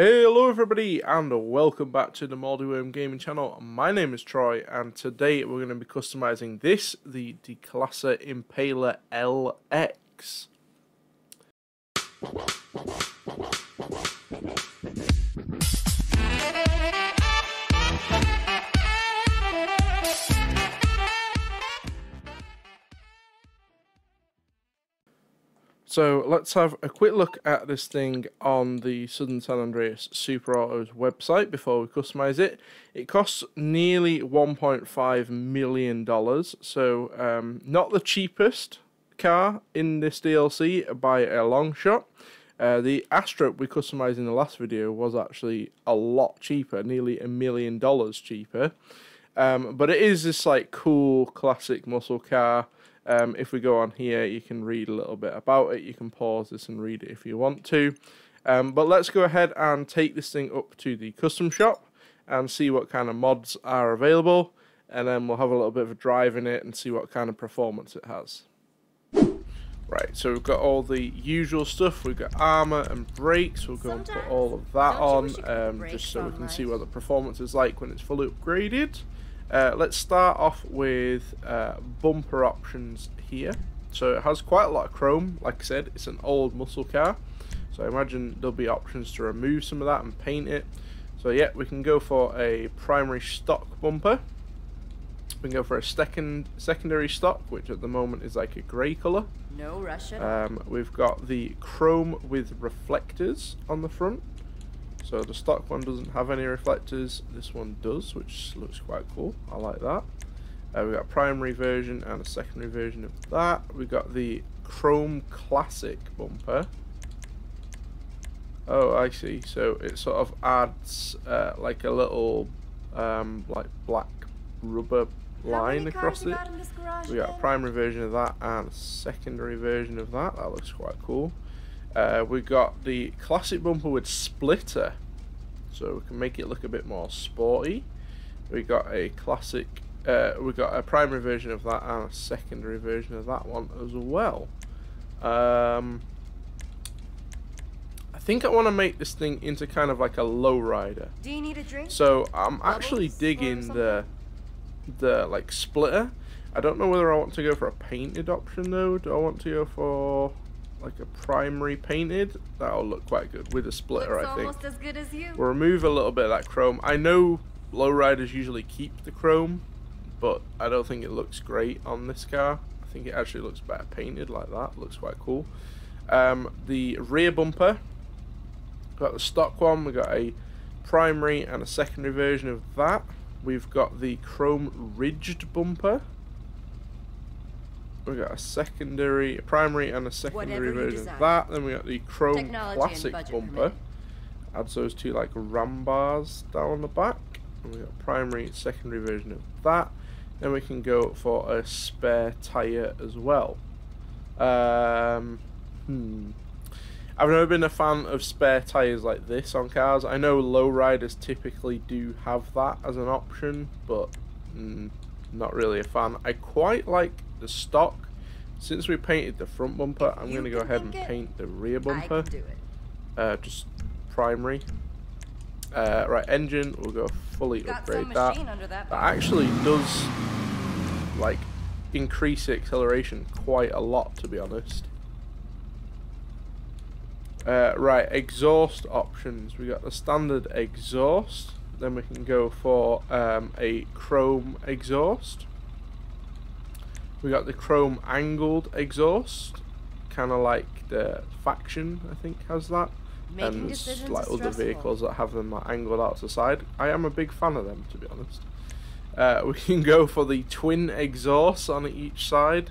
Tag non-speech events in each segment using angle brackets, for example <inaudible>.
Hello everybody and welcome back to the Moldy Worm Gaming channel. My name is Troy and today we're going to be customizing this, the Declasse Impaler LX. So let's have a quick look at this thing on the Southern San Andreas Super Autos website before we customize it. It costs nearly $1.5 million, so um, not the cheapest car in this DLC by a long shot. Uh, the Astra we customized in the last video was actually a lot cheaper, nearly a million dollars cheaper. Um, but it is this like cool classic muscle car um, if we go on here, you can read a little bit about it. You can pause this and read it if you want to. Um, but let's go ahead and take this thing up to the custom shop and see what kind of mods are available. And then we'll have a little bit of a drive in it and see what kind of performance it has. Right, so we've got all the usual stuff. We've got armor and brakes. We'll go Sometimes, and put all of that on, um, just so we can see what the performance is like when it's fully upgraded. Uh, let's start off with uh, bumper options here. So it has quite a lot of chrome. Like I said, it's an old muscle car. So I imagine there'll be options to remove some of that and paint it. So yeah, we can go for a primary stock bumper. We can go for a second secondary stock, which at the moment is like a grey colour. No Russian. Um, we've got the chrome with reflectors on the front. So the stock one doesn't have any reflectors, this one does, which looks quite cool. I like that. Uh, we've got a primary version and a secondary version of that. We've got the Chrome Classic bumper. Oh, I see. So it sort of adds uh, like a little um, like black rubber line across it. We got a primary version of that and a secondary version of that. That looks quite cool. Uh, we got the classic bumper with splitter, so we can make it look a bit more sporty. We got a classic, uh, we got a primary version of that and a secondary version of that one as well. Um, I think I want to make this thing into kind of like a lowrider. Do you need a drink? So I'm Bubbles actually digging the the like splitter. I don't know whether I want to go for a painted option though. Do I want to go for like a primary painted, that'll look quite good with a splitter, Looks I think. Almost as good as you. We'll remove a little bit of that chrome. I know lowriders usually keep the chrome, but I don't think it looks great on this car. I think it actually looks better painted like that. Looks quite cool. Um, the rear bumper, got the stock one. We got a primary and a secondary version of that. We've got the chrome ridged bumper we got a secondary, a primary, and a secondary version of that. Then we got the Chrome Technology Classic bumper. Adds those two like ram bars down the back. And we got primary, secondary version of that. Then we can go for a spare tire as well. Um, hmm. I've never been a fan of spare tires like this on cars. I know lowriders typically do have that as an option, but mm, not really a fan. I quite like the stock. Since we painted the front bumper, I'm going to go ahead and it, paint the rear bumper. Uh, just primary. Uh, right, engine, we'll go fully Got upgrade that. That, that actually does, like, increase the acceleration quite a lot, to be honest. Uh, right, exhaust options. We got the standard exhaust. Then we can go for um, a chrome exhaust. We got the chrome angled exhaust, kind of like the faction, I think, has that. Making and there's like other vehicles that have them like, angled out to the side. I am a big fan of them, to be honest. Uh, <laughs> we can go for the twin exhausts on each side.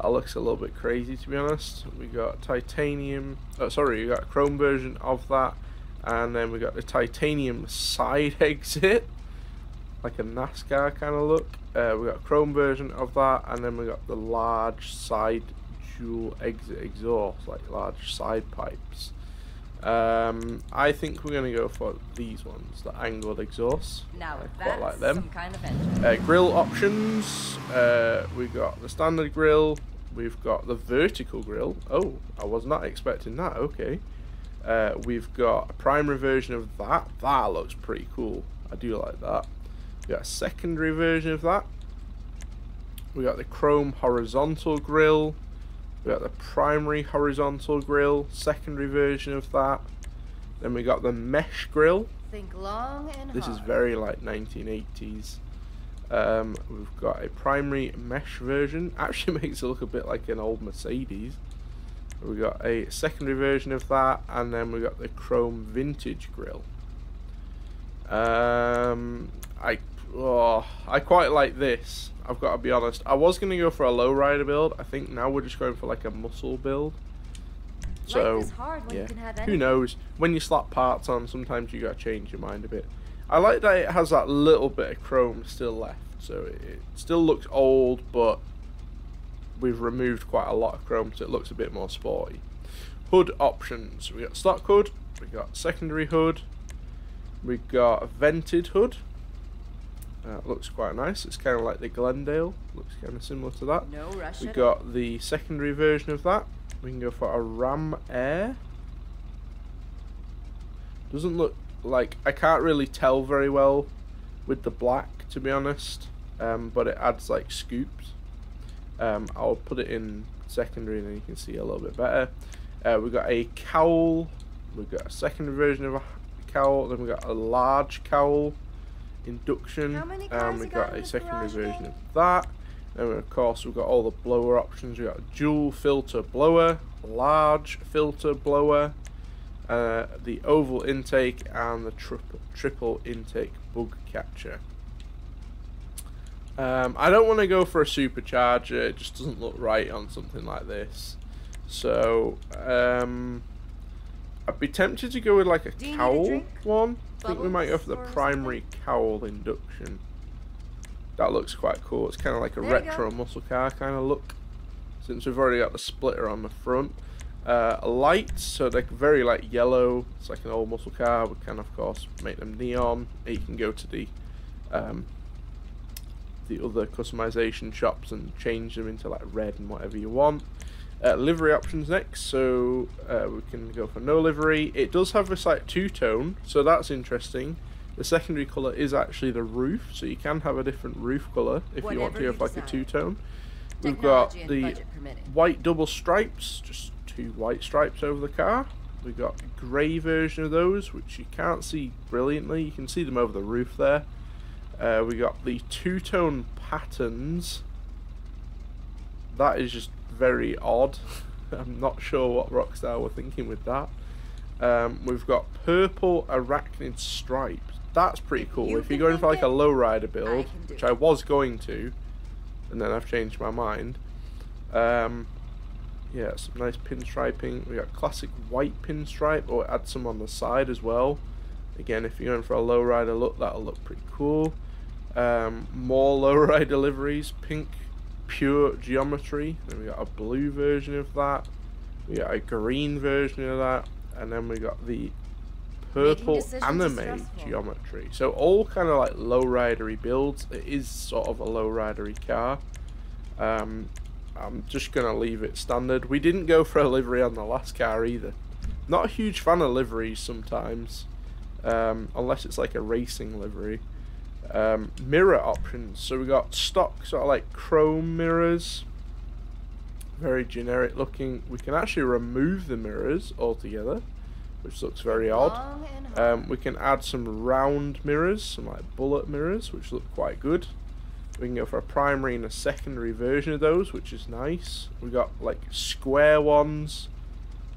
That looks a little bit crazy, to be honest. We got titanium. Oh, sorry, we got a chrome version of that, and then we got the titanium side <laughs> exit like a NASCAR kind of look. Uh, we got a chrome version of that, and then we got the large side dual exit exhaust, like large side pipes. Um, I think we're going to go for these ones, the angled exhausts. Now I quite like them. Kind of uh, grill options. Uh, we've got the standard grill. We've got the vertical grill. Oh, I was not expecting that. Okay. Uh, we've got a primary version of that. That looks pretty cool. I do like that. We got a secondary version of that. We got the chrome horizontal grill. We got the primary horizontal grill, secondary version of that. Then we got the mesh grill. Think long and This hard. is very like 1980s. Um, we've got a primary mesh version. <laughs> Actually makes it look a bit like an old Mercedes. We got a secondary version of that, and then we got the chrome vintage grill. Um, I oh, I quite like this. I've got to be honest. I was going to go for a lowrider build. I think now we're just going for like a muscle build. So yeah, you can have who knows? When you slap parts on, sometimes you got to change your mind a bit. I like that it has that little bit of chrome still left, so it, it still looks old, but we've removed quite a lot of chrome, so it looks a bit more sporty. Hood options: we got stock hood, we got secondary hood, we got a vented hood. Uh, looks quite nice. It's kind of like the Glendale. Looks kind of similar to that. No rush We got the secondary version of that. We can go for a Ram Air. Doesn't look like I can't really tell very well with the black, to be honest. Um, but it adds like scoops. Um, I'll put it in secondary, and then you can see a little bit better. Uh, we got a cowl. We got a secondary version of a cowl. Then we got a large cowl induction. And we you got got a secondary version of that. And of course, we've got all the blower options. We've got a dual filter blower, large filter blower, uh, the oval intake, and the triple, triple intake bug catcher. Um, I don't want to go for a supercharger, it just doesn't look right on something like this. So, um, I'd be tempted to go with like a cowl one. I think we might go for the primary cowl induction. That looks quite cool. It's kind of like a There retro muscle car kind of look. Since we've already got the splitter on the front. Uh, lights, so they're very like yellow. It's like an old muscle car. We can of course make them neon. You can go to the um, the other customization shops and change them into like red and whatever you want. Uh, livery options next, so uh, we can go for no livery. It does have this like two tone, so that's interesting. The secondary colour is actually the roof, so you can have a different roof colour if you want Whatever to have like a two tone. We've got the white double stripes, just two white stripes over the car. We've got a grey version of those, which you can't see brilliantly. You can see them over the roof there. Uh, we got the two-tone patterns. That is just very odd. <laughs> I'm not sure what Rockstar were thinking with that. Um, we've got purple arachnid stripes. That's pretty If cool. you If you're going for like make a it, lowrider build, do which it. I was going to, and then I've changed my mind. Um, yeah, some nice pinstriping. We got classic white pinstripe, or add some on the side as well. Again, if you're going for a lowrider look, that'll look pretty cool. Um, more <laughs> lowrider liveries, pink pure geometry. Then we got a blue version of that. We got a green version of that, and then we got the purple anime geometry. So all kind of like low lowridery builds. It is sort of a low lowridery car. Um, I'm just gonna leave it standard. We didn't go for a livery on the last car either. Not a huge fan of liveries sometimes, um, unless it's like a racing livery. Um, mirror options. So we got stock sort of like chrome mirrors. Very generic looking. We can actually remove the mirrors altogether, which looks very odd. Long and hard. Um, we can add some round mirrors, some like bullet mirrors, which look quite good. We can go for a primary and a secondary version of those, which is nice. We got like square ones,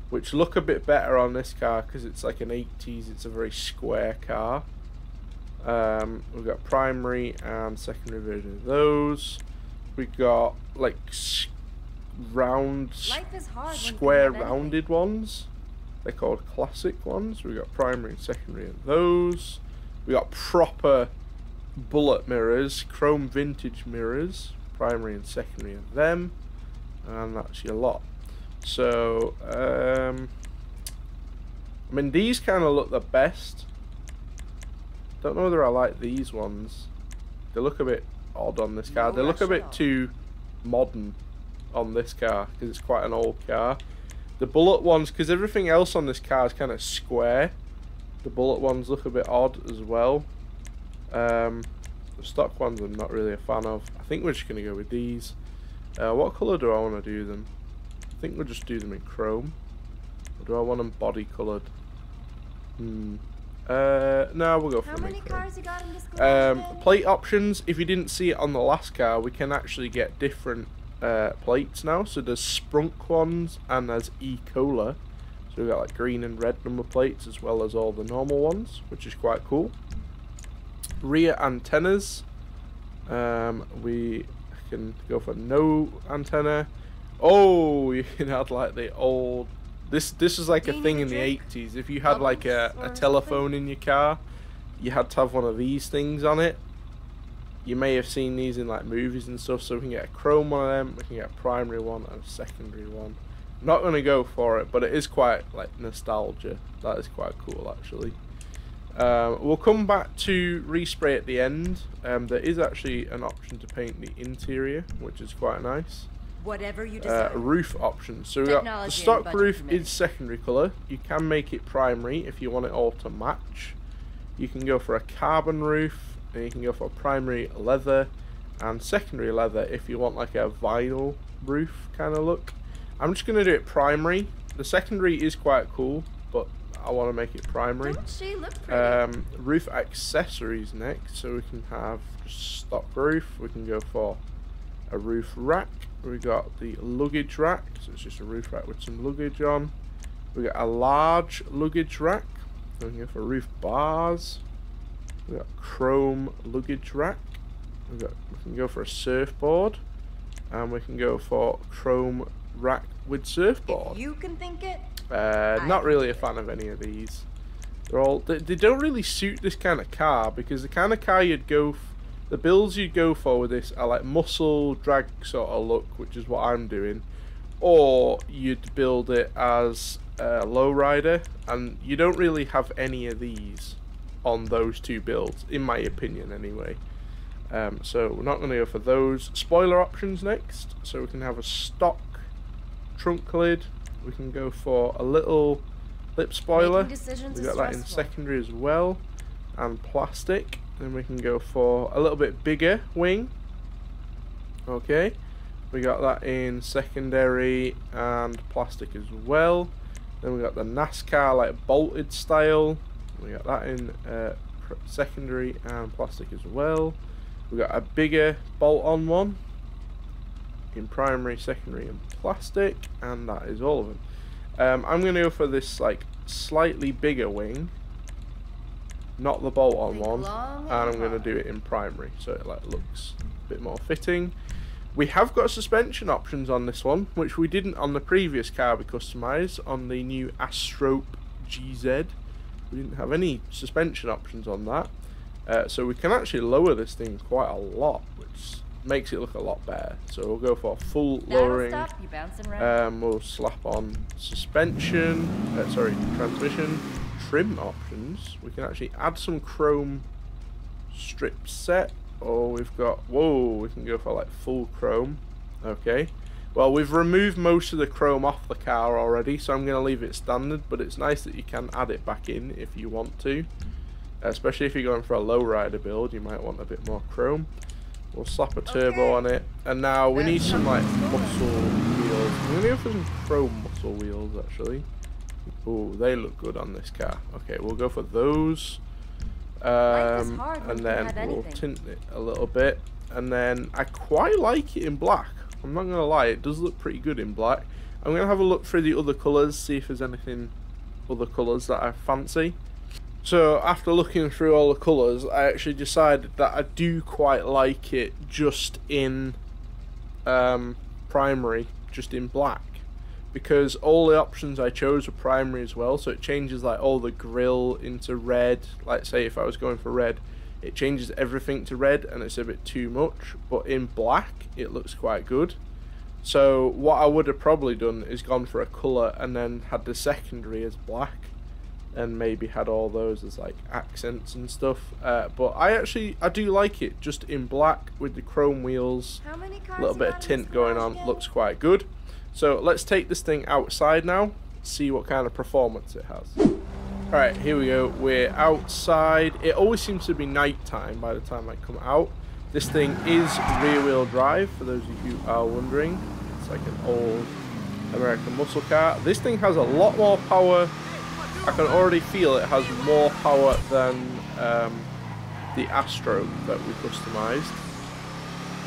which look a bit better on this car because it's like an 80s. It's a very square car. Um, we've got primary and secondary version of those. We got like round, s- Life is hard when you can square rounded ones. They're called classic ones. We got primary and secondary of those. We got proper bullet mirrors, chrome vintage mirrors, primary and secondary of them, and that's your lot. So, um, I mean, these kind of look the best. Don't know whether I like these ones. They look a bit odd on this car. No they look a bit too modern on this car because it's quite an old car. The bullet ones, because everything else on this car is kind of square. The bullet ones look a bit odd as well. Um, the stock ones I'm not really a fan of. I think we're just going to go with these. Uh, what colour do I want to do them? I think we'll just do them in chrome. Or do I want them body coloured? Hmm. Uh, no, we'll go for How many cars you got in this Um, plate options. If you didn't see it on the last car, we can actually get different uh, plates now. So there's Sprunk ones and there's E Cola. So we've got like green and red number plates as well as all the normal ones, which is quite cool. Rear antennas. Um, we can go for no antenna. Oh, <laughs> you can add like the old. This this is like a thing in the eighties. If you had like a, a telephone in your car, you had to have one of these things on it. You may have seen these in like movies and stuff. So we can get a chrome one of them. We can get a primary one and a secondary one. I'm not gonna go for it, but it is quite like nostalgia. That is quite cool actually. Um, we'll come back to respray at the end. Um, there is actually an option to paint the interior, which is quite nice. Whatever you Uh, roof options. So we got the stock roof is secondary colour. You can make it primary if you want it all to match. You can go for a carbon roof, and you can go for primary leather and secondary leather if you want like a vinyl roof kind of look. I'm just gonna do it primary. The secondary is quite cool, but I want to make it primary. Don't she look pretty? Um, roof accessories next, so we can have stock roof. We can go for a roof rack. We got the luggage rack, so it's just a roof rack with some luggage on. We got a large luggage rack. We can go for roof bars. We got chrome luggage rack. We got we can go for a surfboard, and we can go for chrome rack with surfboard. if you can think it, Uh, not really a fan of any of these. They're all they, they don't really suit this kind of car because the kind of car you'd go, the builds you'd go for with this are like muscle drag sort of look, which is what I'm doing, or you'd build it as a lowrider, and you don't really have any of these on those two builds, in my opinion, anyway. Um, so we're not going to go for those. Spoiler options next, so we can have a stock trunk lid. We can go for a little lip spoiler. We got that in secondary as well, and plastic. Then we can go for a little bit bigger wing. Okay, we got that in secondary and plastic as well. Then we got the NASCAR like bolted style. We got that in uh, secondary and plastic as well. We got a bigger bolt-on one in primary, secondary, and plastic, and that is all of them. Um, I'm going to go for this like slightly bigger wing, not the bolt-on one, and I'm going to do it in primary, so it like looks a bit more fitting. We have got suspension options on this one, which we didn't on the previous car we customised on the new Asterope GZ. We didn't have any suspension options on that, uh, so we can actually lower this thing quite a lot, which makes it look a lot better. So we'll go for full lowering. stop you bouncing around. Um, we'll slap on suspension, uh, sorry, transmission, trim options. We can actually add some chrome strip set, or we've got, whoa, we can go for like full chrome. Okay. Well, we've removed most of the chrome off the car already, so I'm going to leave it standard, but it's nice that you can add it back in if you want to. Especially if you're going for a lowrider build, you might want a bit more chrome. We'll slap a turbo Okay. on it, and now we need some like muscle wheels. I'm gonna go for some chrome muscle wheels actually. Oh, they look good on this car. Okay, we'll go for those. Um, and then we'll tint it a little bit, and then I quite like it in black. I'm not gonna lie, it does look pretty good in black. I'm gonna have a look through the other colours, see if there's anything other colours that I fancy. So after looking through all the colours, I actually decided that I do quite like it just in um, primary, just in black, because all the options I chose were primary as well. So it changes like all the grill into red. Like say if I was going for red, it changes everything to red, and it's a bit too much. But in black, it looks quite good. So what I would have probably done is gone for a colour and then had the secondary as black and maybe had all those as like accents and stuff. Uh, but I actually I do like it just in black with the chrome wheels, a little bit of tint going on. again? Looks quite good. So let's take this thing outside now, see what kind of performance it has. Alright, here we go. We're outside. It always seems to be night time by the time I come out. This thing is rear wheel drive, for those of you who are wondering. It's like an old American muscle car. This thing has a lot more power. I can already feel it has more power than um, the Astro that we customized.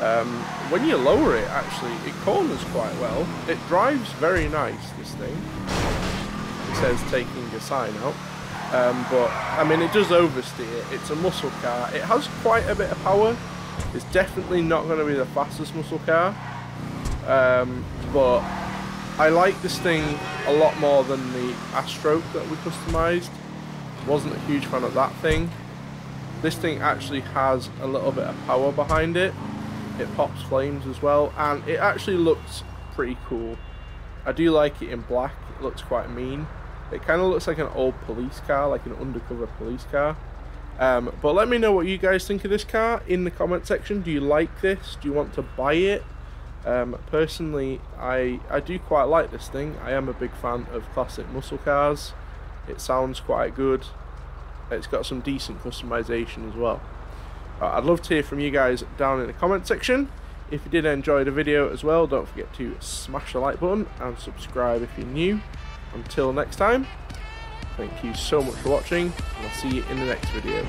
Um, when you lower it, actually, it corners quite well. It drives very nice, this thing. It says taking a sign out. Um, but, I mean, it does oversteer. It's a muscle car. It has quite a bit of power. It's definitely not going to be the fastest muscle car. Um, but I like this thing a lot more than the Astro that we customized. Wasn't a huge fan of that thing. This thing actually has a little bit of power behind it. It pops flames as well, and it actually looks pretty cool. I do like it in black. It looks quite mean. It kind of looks like an old police car, like an undercover police car. Um, but let me know what you guys think of this car in the comment section. Do you like this? Do you want to buy it? Um, personally, I, I do quite like this thing. I am a big fan of classic muscle cars. It sounds quite good. It's got some decent customization as well. Uh, I'd love to hear from you guys down in the comment section. If you did enjoy the video as well, don't forget to smash the like button and subscribe if you're new. Until next time, thank you so much for watching, and I'll see you in the next video.